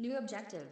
New objective.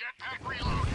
Jetpack reload.